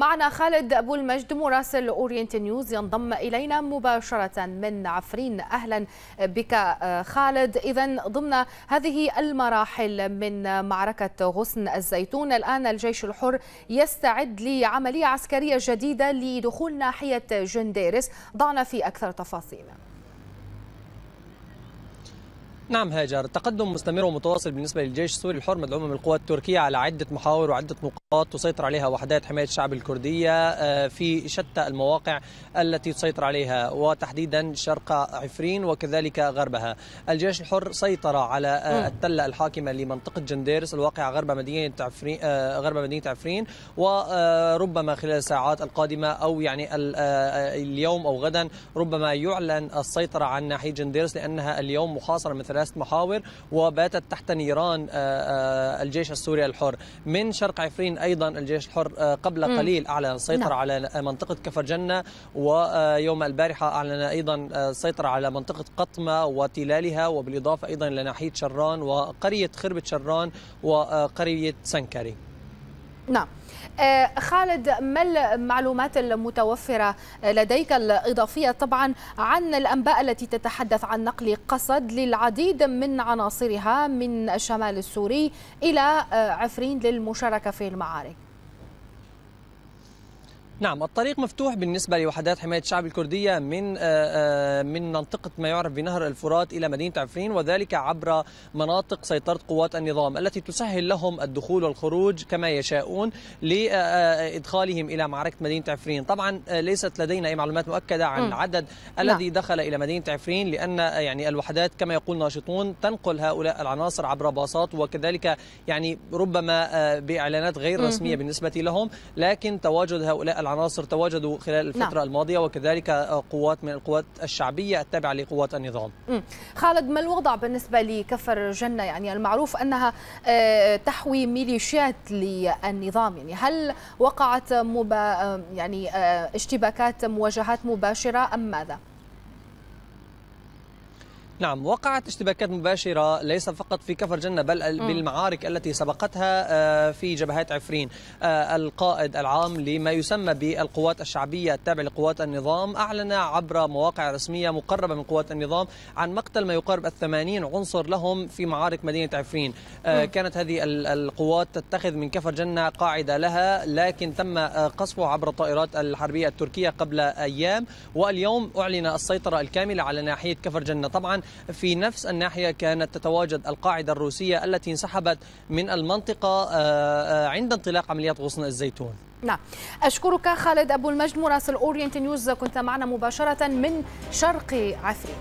معنا خالد أبو المجد مراسل أورينت نيوز. ينضم إلينا مباشرة من عفرين. أهلا بك خالد. إذا ضمن هذه المراحل من معركة غصن الزيتون الآن الجيش الحر يستعد لعملية عسكرية جديدة لدخول ناحية جنديرس. ضعنا في أكثر تفاصيل. نعم هاجر. تقدم مستمر ومتواصل بالنسبة للجيش السوري الحر مدعوم من القوات التركية على عدة محاور وعدة نقاط تسيطر عليها وحدات حماية الشعب الكردية في شتى المواقع التي تسيطر عليها وتحديدا شرق عفرين وكذلك غربها. الجيش الحر سيطر على التلة الحاكمة لمنطقة جنديرس الواقعة غرب مدينة عفرين غرب مدينة عفرين وربما خلال الساعات القادمة أو يعني اليوم أو غدا ربما يعلن السيطرة عن ناحية جنديرس لأنها اليوم محاصرة من ثلاث محاور وباتت تحت نيران الجيش السوري الحر. من شرق عفرين أيضا الجيش الحر قبل قليل أعلن السيطرة نعم. على منطقة كفر جنة ويوم البارحة أعلن أيضا السيطرة على منطقة قطمة وتلالها وبالإضافة أيضا إلى ناحية شران وقرية خربة شران وقرية سنكري نعم. خالد ما المعلومات المتوفرة لديك الإضافية طبعا عن الأنباء التي تتحدث عن نقل قصد للعديد من عناصرها من الشمال السوري إلى عفرين للمشاركة في المعارك؟ نعم الطريق مفتوح بالنسبة لوحدات حماية الشعب الكردية من من منطقة ما يعرف بنهر الفرات إلى مدينة عفرين وذلك عبر مناطق سيطرة قوات النظام التي تسهل لهم الدخول والخروج كما يشاءون لإدخالهم إلى معركة مدينة عفرين. طبعا ليست لدينا أي معلومات مؤكدة عن العدد الذي دخل إلى مدينة عفرين لأن يعني الوحدات كما يقول ناشطون تنقل هؤلاء العناصر عبر باصات وكذلك يعني ربما بإعلانات غير رسمية بالنسبة لهم لكن تواجد هؤلاء العناصر تواجدوا خلال الفترة نعم. الماضية وكذلك قوات من القوات الشعبية التابعة لقوات النظام م. خالد ما الوضع بالنسبة لكفر جنة يعني المعروف أنها تحوي ميليشيات للنظام يعني هل وقعت مبا يعني اشتباكات مواجهات مباشرة أم ماذا؟ نعم وقعت اشتباكات مباشرة ليس فقط في كفر جنة بل م. بالمعارك التي سبقتها في جبهات عفرين القائد العام لما يسمى بالقوات الشعبية التابع لقوات النظام أعلن عبر مواقع رسمية مقربة من قوات النظام عن مقتل ما يقارب الثمانين عنصر لهم في معارك مدينة عفرين م. كانت هذه القوات تتخذ من كفر جنة قاعدة لها لكن تم قصفه عبر الطائرات الحربية التركية قبل أيام واليوم أعلن السيطرة الكاملة على ناحية كفر جنة طبعا في نفس الناحية كانت تتواجد القاعدة الروسية التي انسحبت من المنطقة عند انطلاق عمليات غصن الزيتون. نعم. أشكرك خالد أبو المجد مراسل أورينت نيوز كنت معنا مباشرة من شرق عفرين.